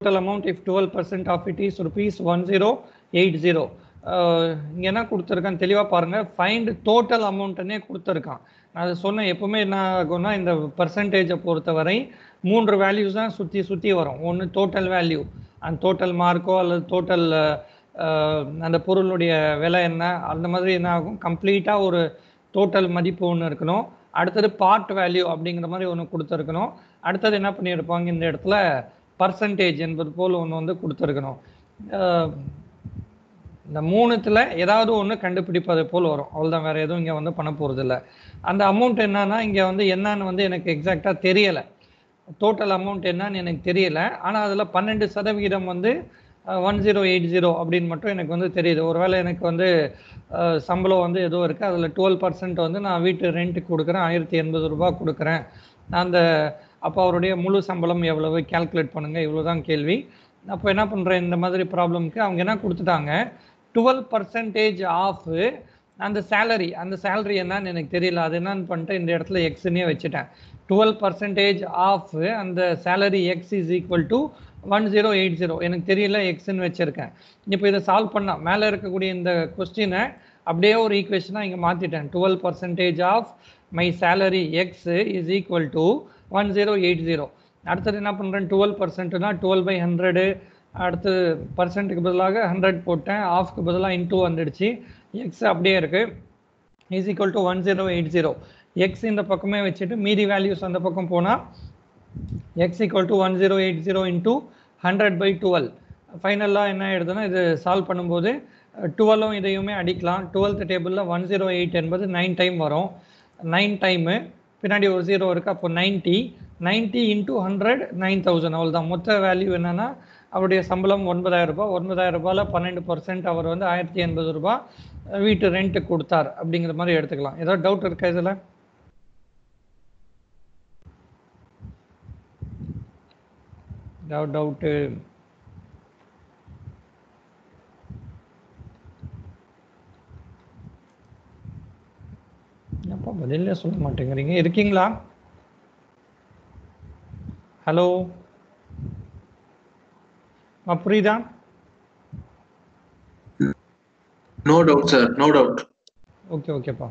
total amount if 12% of it is rupees 1080 அஹ் இங்க என்ன கொடுத்துருக்கான் தெளிவாக பாருங்கள் ஃபைண்ட் டோட்டல் அமௌண்ட்டுன்னே கொடுத்துருக்கான். நான் அதை சொன்னேன் எப்போவுமே என்ன ஆகும்னா இந்த பர்சன்டேஜை பொறுத்தவரை மூன்று வேல்யூஸ் தான் சுற்றி சுற்றி வரும். ஒன்று டோட்டல் வேல்யூ அந்த டோட்டல் மார்க்கோ அல்லது டோட்டல் அந்த பொருளுடைய விலை என்ன அந்த மாதிரி என்ன ஆகும். கம்ப்ளீட்டாக ஒரு டோட்டல் மதிப்பு ஒன்று இருக்கணும். அடுத்தது பார்ட் வேல்யூ அப்படிங்கிற மாதிரி ஒன்று கொடுத்துருக்கணும். அடுத்தது என்ன பண்ணியிருப்பாங்க? இந்த இடத்துல பர்சன்டேஜ் என்பது போல் ஒன்று வந்து கொடுத்துருக்கணும். இந்த மூணுத்தில் ஏதாவது ஒன்று கண்டுபிடிப்பது போல் வரும். அவ்வளோதான் வேறு எதுவும் இங்கே வந்து பண்ண போகிறது இல்லை அந்த அமௌண்ட் என்னன்னா இங்கே வந்து என்னன்னு வந்து எனக்கு எக்ஸாக்டாக தெரியலை. டோட்டல் அமௌண்ட் என்னன்னு எனக்கு தெரியல. ஆனால் அதில் பன்னெண்டு சதவிகிதம் வந்து ஒன் ஜீரோ எயிட் ஜீரோ அப்படின்னு மட்டும் எனக்கு வந்து தெரியுது. ஒருவேளை எனக்கு வந்து சம்பளம் வந்து ஏதோ இருக்குது அதில் டுவெல் பர்சன்ட் வந்து நான் வீட்டு ரெண்ட்டுக்கு கொடுக்குறேன். ஆயிரத்தி எண்பது ரூபாய் கொடுக்குறேன். அந்த அப்போ அவருடைய முழு சம்பளம் எவ்வளவு கால்குலேட் இவ்வளோ தான் கேள்வி. அப்போ என்ன பண்ணுறேன் இந்த மாதிரி ப்ராப்ளம்க்கு அவங்க என்ன கொடுத்துட்டாங்க? டுவெல் பர்சன்டேஜ் ஆஃப் அந்த சேலரி அந்த சேலரி என்னன்னு எனக்கு தெரியல. அது என்னன்னு பண்ணிட்டு இந்த இடத்துல எக்ஸ்னே வச்சுட்டேன். டுவெல் பர்சன்டேஜ் ஆஃப் அந்த salary X is equal to one zero eight zero எனக்கு தெரியல எக்ஸ்ன்னு வச்சுருக்கேன். இப்போ இதை சால்வ் பண்ணால் மேலே இருக்கக்கூடிய இந்த கொஸ்டினை அப்படியே ஒரு ஈக்குவேஷனாக இங்கே மாற்றிட்டேன் twelve percentage of my salary X is equal to one zero eight zero அடுத்தது என்ன பண்ணுறேன் டுவெல் பர்சன்ட்னா டுவெல் பை ஹண்ட்ரடு அடுத்து பர்சன்ட்டுக்கு பதிலாக ஹண்ட்ரட் போட்டேன். ஆஃப்க்கு பதிலாக இன்டூ வந்துடுச்சு. எக்ஸ் அப்படியே இருக்குது is equal to one zero eight zero X இந்த பக்கமே வச்சுட்டு மீதி வேல்யூஸ் அந்த பக்கம் போனால் X equal to one zero eight zero into hundred by twelve ஃபைனலாக என்ன ஆயிடுதுன்னா இது சால்வ் பண்ணும்போது டுவெல்லும் இதையுமே அடிக்கலாம். டுவெல்த் டேபிளில் ஒன் ஜீரோ எயிட் என்பது நைன் டைம் வரும். நைன் டைமு பின்னாடி ஒரு ஜீரோ இருக்குது அப்போ ninety ninety into hundred nine thousand அவ்வளோதான் மொத்த வேல்யூ என்னென்னா அவருடைய சம்பளம் ஒன்பதாயிரம் ரூபாய். ஒன்பதாயிரம் ரூபாயில் பன்னெண்டு பர்சன்ட் அவர் வந்து ஆயிரத்தி எண்பது ரூபாய் வீட்டு ரெண்ட்டு கொடுத்தார் அப்படிங்கிற மாதிரி எடுத்துக்கலாம். ஏதாவது டவுட் இருக்கா இதில்? டவுட்டு என்னப்பா பதிலே சொல்ல மாட்டேங்கிறீங்க. இருக்கீங்களா? ஹலோ? புரியுதா? No doubt, sir. No doubt. Okay ஓகேப்பா.